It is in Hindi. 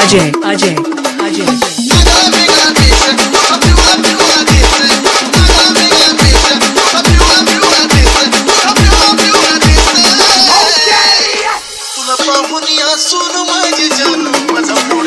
अजय अजय अजय। सून माझी जानू माझा मूड